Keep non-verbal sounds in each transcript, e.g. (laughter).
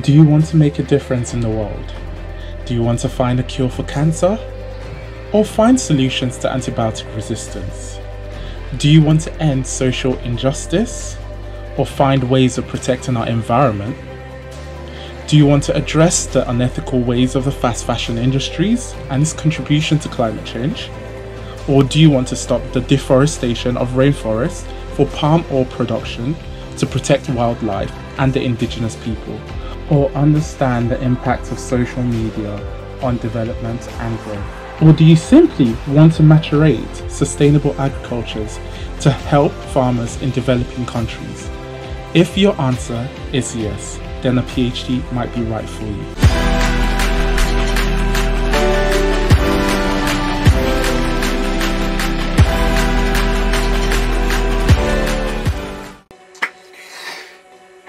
Do you want to make a difference in the world? Do you want to find a cure for cancer? Or find solutions to antibiotic resistance? Do you want to end social injustice? Or find ways of protecting our environment? Do you want to address the unethical ways of the fast fashion industries and its contribution to climate change? Or do you want to stop the deforestation of rainforests for palm oil production to protect wildlife and the indigenous people? Or understand the impact of social media on development and growth? Or do you simply want to maturate sustainable agricultures to help farmers in developing countries? If your answer is yes, then a PhD might be right for you.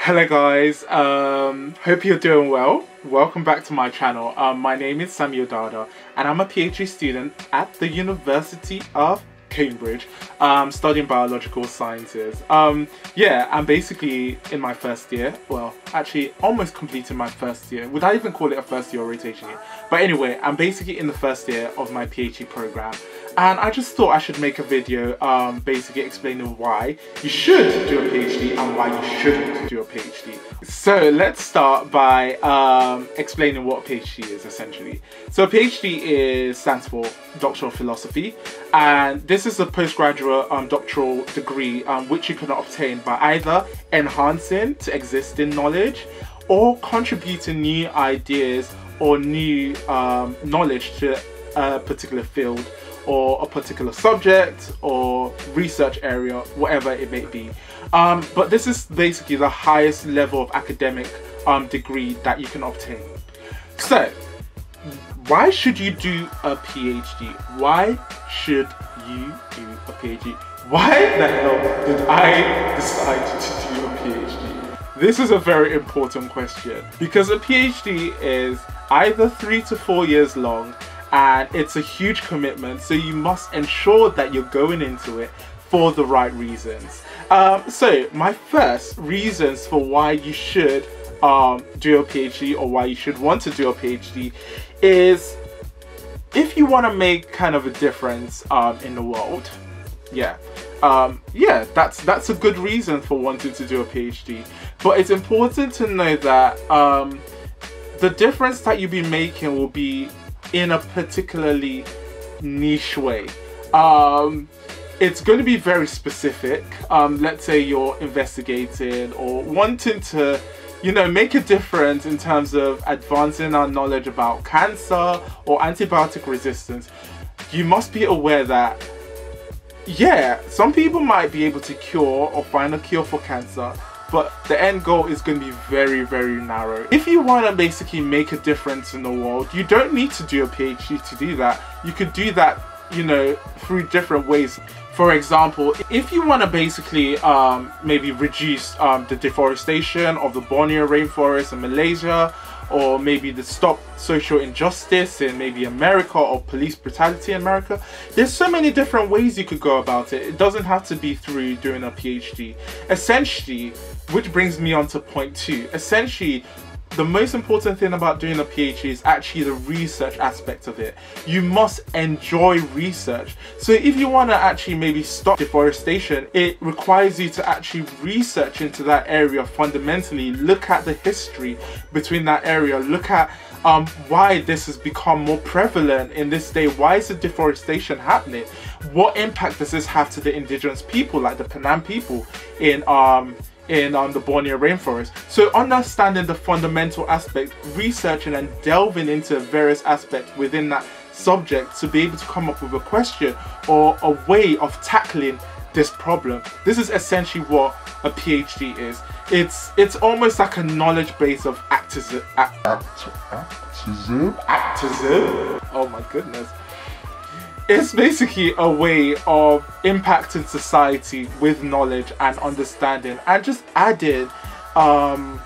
Hello guys, um, hope you're doing well. Welcome back to my channel. Um, my name is Samuel Dada and I'm a PhD student at the University of Cambridge, um, studying biological sciences. Um, yeah, I'm basically in my first year. Well, actually, almost completing my first year. Would I even call it a first year rotation year? But anyway, I'm basically in the first year of my PhD program. And I just thought I should make a video um, basically explaining why you should do a PhD and why you shouldn't do a PhD. So let's start by um, explaining what a PhD is essentially. So a PhD is stands for Doctor of Philosophy and this is a postgraduate um, doctoral degree um, which you can obtain by either enhancing to existing knowledge or contributing new ideas or new um, knowledge to a particular field or a particular subject or research area, whatever it may be. Um, but this is basically the highest level of academic um, degree that you can obtain. So, why should you do a PhD? Why should you do a PhD? Why the hell did I decide to do a PhD? This is a very important question because a PhD is either three to four years long and it's a huge commitment so you must ensure that you're going into it for the right reasons. Um, so my first reasons for why you should um, do a phd or why you should want to do a phd is if you want to make kind of a difference um, in the world yeah. Um, yeah that's that's a good reason for wanting to do a phd but it's important to know that um, the difference that you'll be making will be in a particularly niche way. Um, it's going to be very specific. Um, let's say you're investigating or wanting to, you know, make a difference in terms of advancing our knowledge about cancer or antibiotic resistance. You must be aware that, yeah, some people might be able to cure or find a cure for cancer, but the end goal is going to be very very narrow. If you want to basically make a difference in the world you don't need to do a phd to do that. You could do that you know through different ways. For example if you want to basically um, maybe reduce um, the deforestation of the borneo rainforest in malaysia or maybe the stop social injustice in maybe America or police brutality in America. There's so many different ways you could go about it. It doesn't have to be through doing a PhD. Essentially, which brings me on to point two. Essentially, the most important thing about doing a PhD is actually the research aspect of it. You must enjoy research. So if you want to actually maybe stop deforestation, it requires you to actually research into that area fundamentally, look at the history between that area, look at um, why this has become more prevalent in this day. Why is the deforestation happening? What impact does this have to the indigenous people, like the Penan people in um, in um, the Borneo rainforest. So understanding the fundamental aspect, researching and delving into various aspects within that subject to be able to come up with a question or a way of tackling this problem. This is essentially what a PhD is. It's it's almost like a knowledge base of actism. Act, actism? Actism? Oh my goodness it's basically a way of impacting society with knowledge and understanding and just adding um,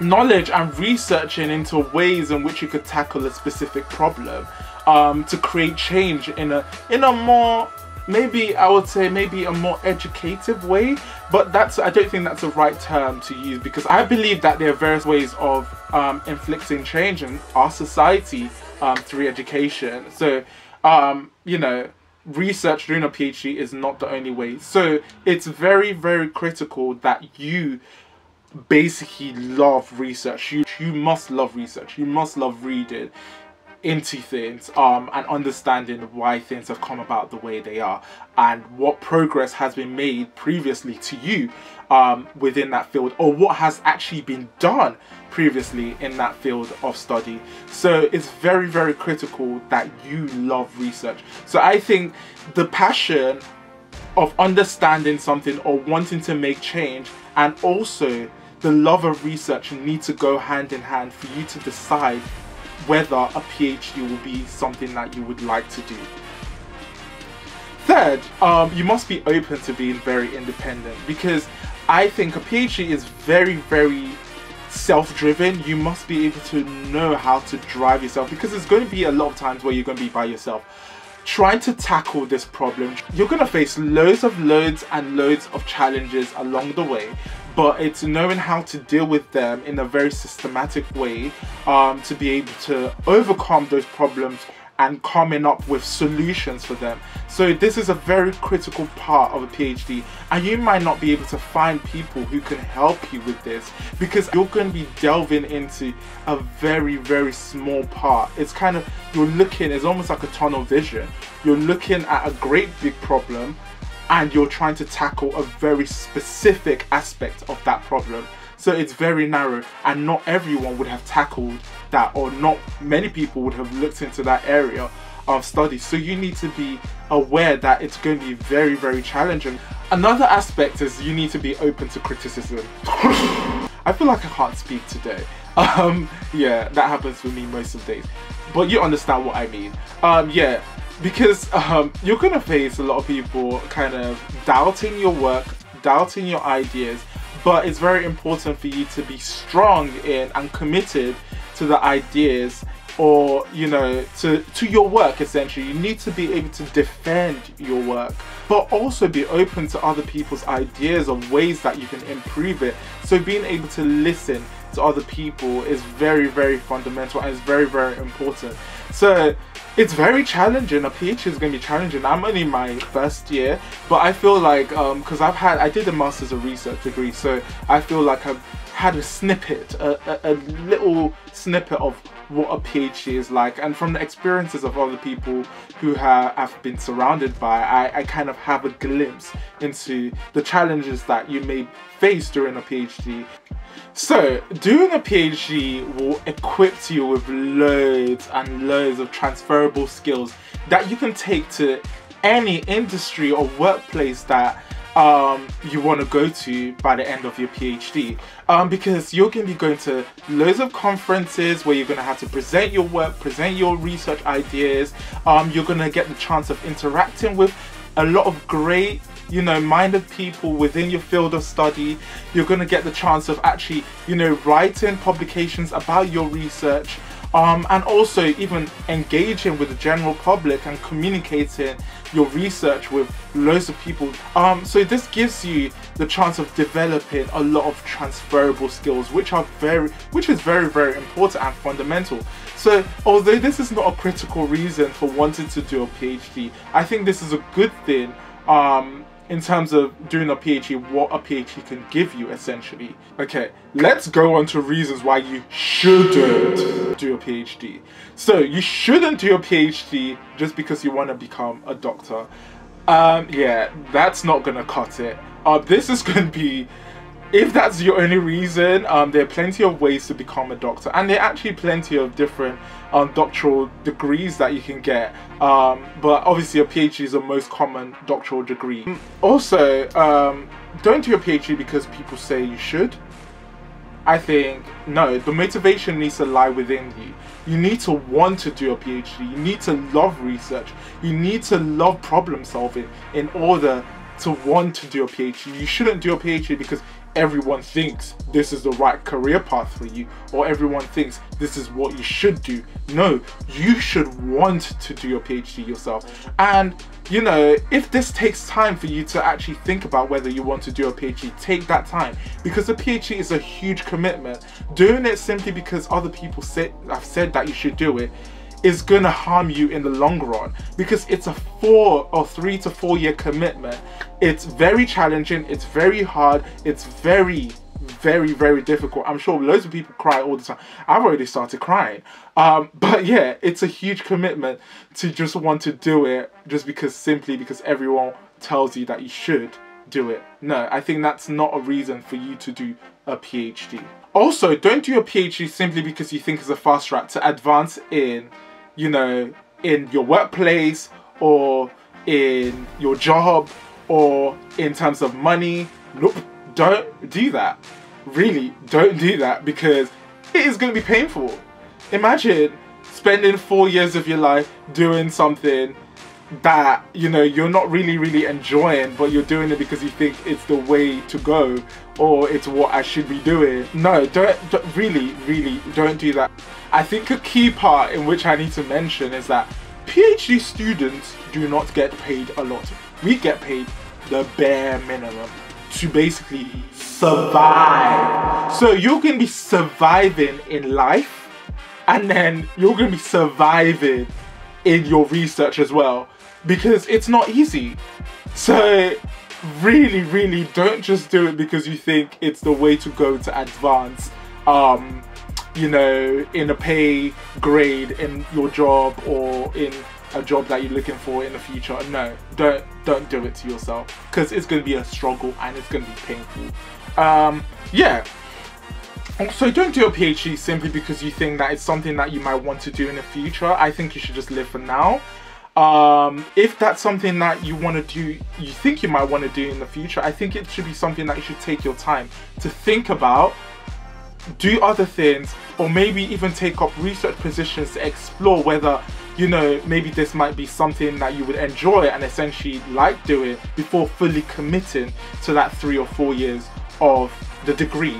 knowledge and researching into ways in which you could tackle a specific problem um, to create change in a in a more maybe I would say maybe a more educative way, but that's I don't think that's the right term to use because I believe that there are various ways of um, inflicting change in our society um, through education. So, um, you know, research during a PhD is not the only way. So it's very, very critical that you basically love research. You you must love research. You must love reading into things um, and understanding why things have come about the way they are and what progress has been made previously to you um, within that field or what has actually been done previously in that field of study. So it's very, very critical that you love research. So I think the passion of understanding something or wanting to make change and also the love of research need to go hand in hand for you to decide whether a PhD will be something that you would like to do. Third, um, you must be open to being very independent because I think a PhD is very, very self-driven. You must be able to know how to drive yourself because there's going to be a lot of times where you're going to be by yourself trying to tackle this problem. You're going to face loads of loads and loads of challenges along the way but it's knowing how to deal with them in a very systematic way um, to be able to overcome those problems and coming up with solutions for them. So this is a very critical part of a PhD and you might not be able to find people who can help you with this because you're going to be delving into a very very small part. It's kind of you're looking it's almost like a tunnel vision. You're looking at a great big problem and you're trying to tackle a very specific aspect of that problem. So it's very narrow and not everyone would have tackled that or not many people would have looked into that area of study. So you need to be aware that it's going to be very, very challenging. Another aspect is you need to be open to criticism. (sighs) I feel like I can't speak today. (laughs) Um, yeah, that happens with me most of the days. But you understand what I mean. Um, yeah, because um, you're gonna face a lot of people kind of doubting your work, doubting your ideas, but it's very important for you to be strong in and committed to the ideas or you know to to your work essentially. You need to be able to defend your work but also be open to other people's ideas of ways that you can improve it. So being able to listen to other people is very very fundamental and it's very very important so it's very challenging. A PhD is going to be challenging. I'm only my first year, but I feel like because um, I've had I did a master's of research degree, so I feel like I've had a snippet, a, a, a little snippet of what a PhD is like. And from the experiences of other people who have, have been surrounded by I, I kind of have a glimpse into the challenges that you may face during a PhD so, doing a PhD will equip you with loads and loads of transferable skills that you can take to any industry or workplace that um, you want to go to by the end of your PhD. Um, because you're going to be going to loads of conferences where you're going to have to present your work, present your research ideas. Um, you're going to get the chance of interacting with a lot of great you know, minded people within your field of study. You're going to get the chance of actually, you know, writing publications about your research um, and also even engaging with the general public and communicating your research with loads of people. Um, so this gives you the chance of developing a lot of transferable skills, which are very, which is very, very important and fundamental. So although this is not a critical reason for wanting to do a PhD, I think this is a good thing um, in terms of doing a PhD, what a PhD can give you essentially. Okay, let's go on to reasons why you shouldn't do a PhD. So you shouldn't do a PhD just because you want to become a doctor. Um, yeah, that's not gonna cut it. Uh, this is gonna be if that's your only reason, um, there are plenty of ways to become a doctor, and there are actually plenty of different um, doctoral degrees that you can get. Um, but obviously, a PhD is the most common doctoral degree. Also, um, don't do a PhD because people say you should. I think no, the motivation needs to lie within you. You need to want to do a PhD. You need to love research. You need to love problem solving in order to want to do a PhD. You shouldn't do a PhD because everyone thinks this is the right career path for you or everyone thinks this is what you should do. No, you should want to do your PhD yourself. And you know, if this takes time for you to actually think about whether you want to do a PhD, take that time because a PhD is a huge commitment. Doing it simply because other people say, have said that you should do it is going to harm you in the long run because it's a four or three to four year commitment. It's very challenging, it's very hard, it's very, very, very difficult. I'm sure loads of people cry all the time. I've already started crying. Um, (laughs) but yeah, it's a huge commitment to just want to do it just because simply because everyone tells you that you should do it. No, I think that's not a reason for you to do a PhD. Also, don't do a PhD simply because you think it's a fast track to advance in you know, in your workplace or in your job or in terms of money. Nope, don't do that. Really, don't do that because it is going to be painful. Imagine spending four years of your life doing something that you know you're not really really enjoying but you're doing it because you think it's the way to go or it's what I should be doing. No don't, don't really really don't do that. I think a key part in which I need to mention is that PhD students do not get paid a lot. We get paid the bare minimum to basically survive. So you're gonna be surviving in life and then you're gonna be surviving in your research as well because it's not easy. So really, really don't just do it because you think it's the way to go to advance, um, you know, in a pay grade in your job or in a job that you're looking for in the future. No, don't don't do it to yourself because it's going to be a struggle and it's going to be painful. Um, yeah. So don't do a PhD simply because you think that it's something that you might want to do in the future. I think you should just live for now um, if that's something that you want to do, you think you might want to do in the future, I think it should be something that you should take your time to think about, do other things, or maybe even take up research positions to explore whether, you know, maybe this might be something that you would enjoy and essentially like doing before fully committing to that three or four years of the degree.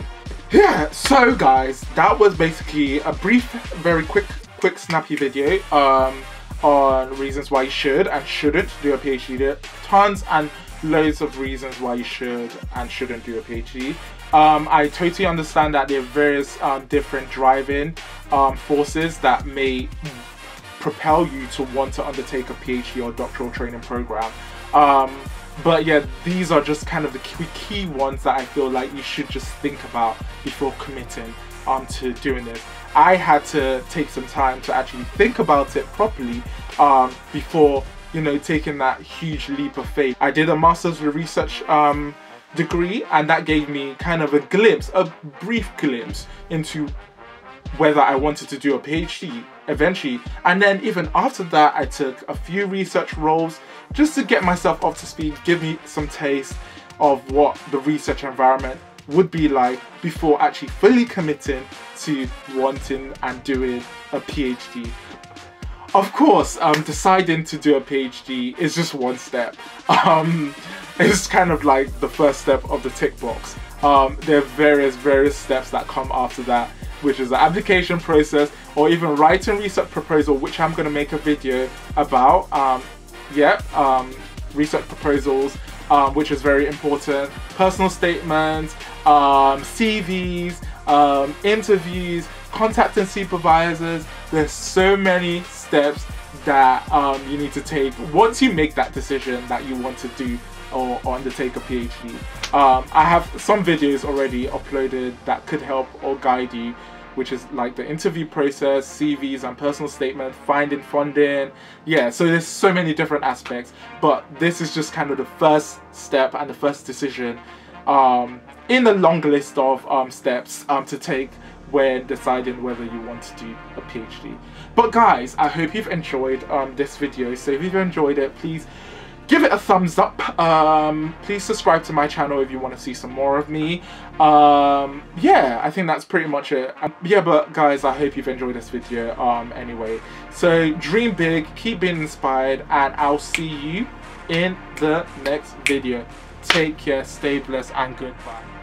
Yeah, so guys, that was basically a brief, very quick, quick, snappy video. Um, on reasons why you should and shouldn't do a PhD. Tons and loads of reasons why you should and shouldn't do a PhD. Um, I totally understand that there are various um, different driving um, forces that may propel you to want to undertake a PhD or doctoral training program. Um, but yeah, these are just kind of the key ones that I feel like you should just think about before committing um, to doing this. I had to take some time to actually think about it properly um, before you know taking that huge leap of faith. I did a master's with research um, degree and that gave me kind of a glimpse, a brief glimpse into whether I wanted to do a PhD eventually. And then even after that, I took a few research roles just to get myself up to speed, give me some taste of what the research environment would be like before actually fully committing to wanting and doing a PhD. Of course, um, deciding to do a PhD is just one step. (laughs) Um, it's kind of like the first step of the tick box. Um, there are various, various steps that come after that, which is the application process or even writing research proposal, which I'm going to make a video about. Um, yeah, um, research proposals, um, which is very important. Personal statements, um, CVs, um, interviews, contacting supervisors. There's so many steps that um, you need to take once you make that decision that you want to do or, or undertake a PhD. Um, I have some videos already uploaded that could help or guide you which is like the interview process, CVs and personal statement, finding funding. Yeah, so there's so many different aspects, but this is just kind of the first step and the first decision um, in the long list of um, steps um, to take when deciding whether you want to do a PhD. But guys, I hope you've enjoyed um, this video. So if you've enjoyed it, please give it a thumbs up. Um, please subscribe to my channel if you want to see some more of me. Um, yeah, I think that's pretty much it. Um, yeah, but guys, I hope you've enjoyed this video um, anyway. So dream big, keep being inspired, and I'll see you in the next video. Take care, stay blessed, and goodbye.